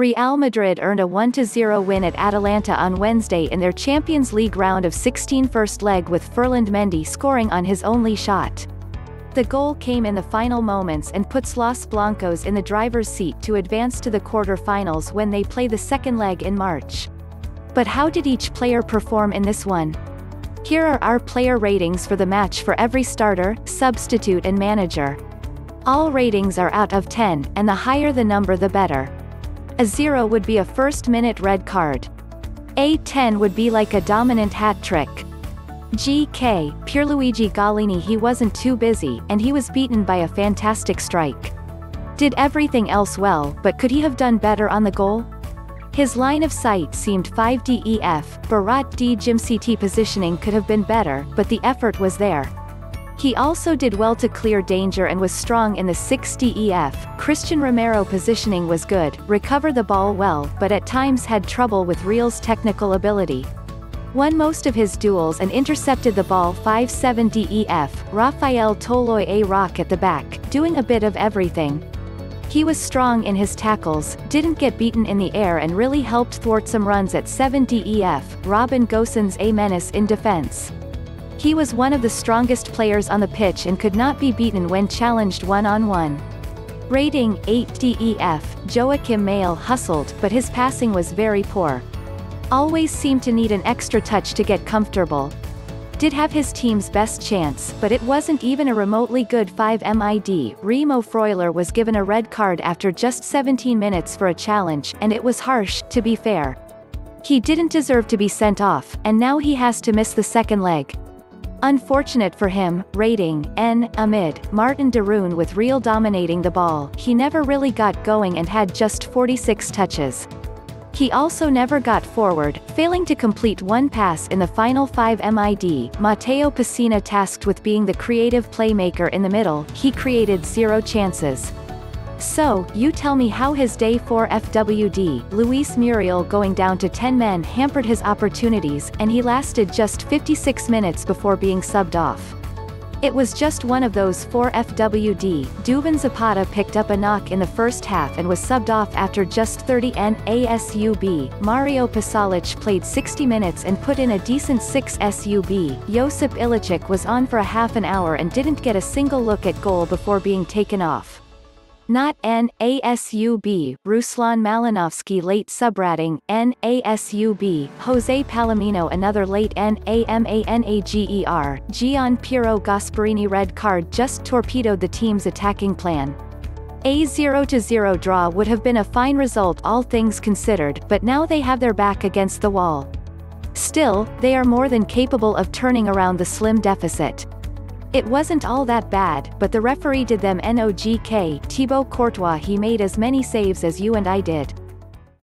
Real Madrid earned a 1-0 win at Atalanta on Wednesday in their Champions League round of 16 first leg with Ferland Mendy scoring on his only shot. The goal came in the final moments and puts Los Blancos in the driver's seat to advance to the quarter-finals when they play the second leg in March. But how did each player perform in this one? Here are our player ratings for the match for every starter, substitute and manager. All ratings are out of 10, and the higher the number the better. A 0 would be a first-minute red card. A 10 would be like a dominant hat trick. GK, Pierluigi Gollini he wasn't too busy, and he was beaten by a fantastic strike. Did everything else well, but could he have done better on the goal? His line of sight seemed 5DEF, Berat Djimsiti positioning could have been better, but the effort was there. He also did well to clear danger and was strong in the 6DEF, Cristian Romero positioning was good, recover the ball well, but at times had trouble with Real's technical ability. Won most of his duels and intercepted the ball 5-7 DEF, Rafael Toloi A Rock at the back, doing a bit of everything. He was strong in his tackles, didn't get beaten in the air and really helped thwart some runs at 7 DEF, Robin Gosens A menace in defense. He was one of the strongest players on the pitch and could not be beaten when challenged one-on-one. -on -one. Rating 8 DEF, Joakim Maehle hustled but his passing was very poor always seemed to need an extra touch to get comfortable. Did have his team's best chance, but it wasn't even a remotely good 5 MID. Remo Freuler was given a red card after just 17 minutes for a challenge, and it was harsh, to be fair. He didn't deserve to be sent off, and now he has to miss the second leg. Unfortunate for him, rating, N, amid, Marten de Roon with real dominating the ball, he never really got going and had just 46 touches. He also never got forward, failing to complete one pass in the final 5 MID. Matteo Pessina tasked with being the creative playmaker in the middle, he created zero chances. So, you tell me how his day 4 FWD, Luis Muriel going down to 10 men hampered his opportunities, and he lasted just 56 minutes before being subbed off. It was just one of those four FWD. Duvan Zapata picked up a knock in the first half and was subbed off after just 30 N. ASUB. Mario Pasalic played 60 minutes and put in a decent 6 SUB. Josip Ilicic was on for a half an hour and didn't get a single look at goal before being taken off. Not N, ASUB, Ruslan Malinovsky late subrating, N, ASUB, Jose Palomino another late N, AMANAGER, Gian Piero Gasperini red card just torpedoed the team's attacking plan. A 0-0 draw would have been a fine result all things considered but now they have their back against the wall. Still, they are more than capable of turning around the slim deficit. It wasn't all that bad, but the referee did them NOGK Thibaut Courtois he made as many saves as you and I did.